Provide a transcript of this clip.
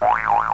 Wow.